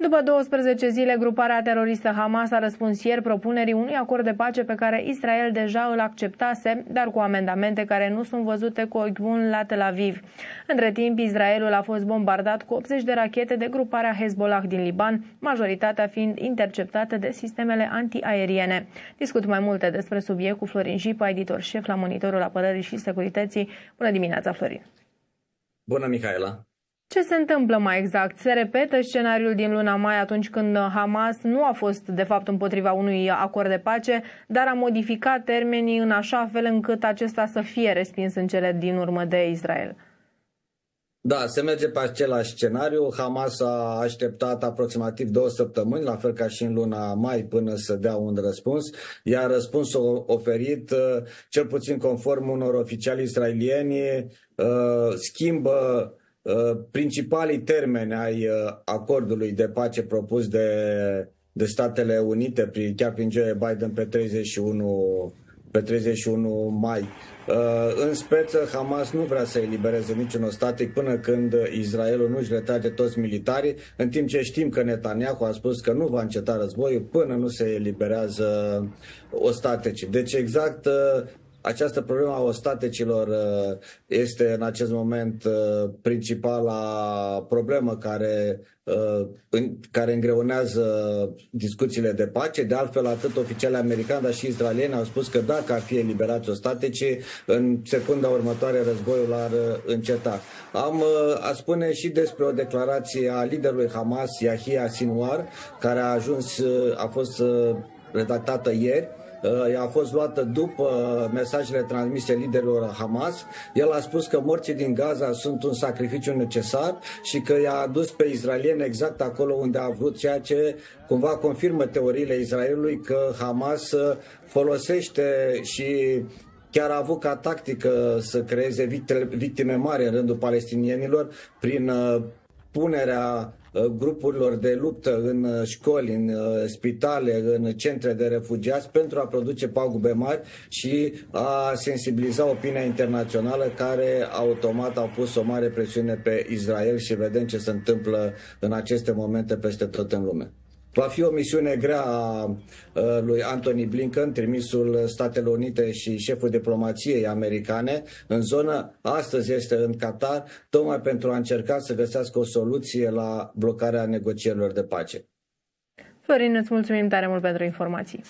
După 12 zile, gruparea teroristă Hamas a răspuns ieri propunerii unui acord de pace pe care Israel deja îl acceptase, dar cu amendamente care nu sunt văzute cu ochi bun la Tel Aviv. Între timp, Israelul a fost bombardat cu 80 de rachete de gruparea Hezbollah din Liban, majoritatea fiind interceptate de sistemele antiaeriene. Discut mai multe despre subiect cu Florin Jipa, editor șef la Monitorul Apărării și Securității. Bună dimineața, Florin! Bună, Mihaela! Ce se întâmplă mai exact? Se repetă scenariul din luna mai atunci când Hamas nu a fost de fapt împotriva unui acord de pace, dar a modificat termenii în așa fel încât acesta să fie respins în cele din urmă de Israel. Da, se merge pe același scenariu. Hamas a așteptat aproximativ două săptămâni, la fel ca și în luna mai, până să dea un răspuns, iar răspunsul oferit, cel puțin conform unor oficiali israelieni, schimbă Uh, principalii termeni ai uh, acordului de pace propus de, de Statele Unite, prin, chiar prin Joe Biden pe 31, pe 31 mai. Uh, în speță, Hamas nu vrea să elibereze niciun ostatec până când Israelul nu își retrage toți militarii, în timp ce știm că Netanyahu a spus că nu va înceta războiul până nu se eliberează ostateci. Deci exact această problemă a ostatecilor uh, este în acest moment uh, principala problemă care, uh, care îngreunează discuțiile de pace. De altfel, atât oficiale americani, dar și israelieni au spus că dacă ar fi eliberați ostatecii, în secunda următoare războiul ar înceta. Am a spune și despre o declarație a liderului Hamas, Yahya Sinwar, care a ajuns, a fost redactată ieri, a fost luată după mesajele transmise liderilor Hamas. El a spus că morții din Gaza sunt un sacrificiu necesar și că i-a adus pe israelieni exact acolo unde a vrut, ceea ce cumva confirmă teoriile Israelului că Hamas folosește și chiar a avut ca tactică să creeze victime mari în rândul palestinienilor prin uh, punerea Uh, grupurilor de luptă în uh, școli, în uh, spitale, în centre de refugiați pentru a produce pagube mari și a sensibiliza opinia internațională care automat au pus o mare presiune pe Israel și vedem ce se întâmplă în aceste momente peste tot în lume. Va fi o misiune grea a lui Anthony Blinken, trimisul Statele Unite și șeful diplomației americane în zonă. Astăzi este în Qatar, tocmai pentru a încerca să găsească o soluție la blocarea negocierilor de pace. Florin, îți mulțumim tare mult pentru informații.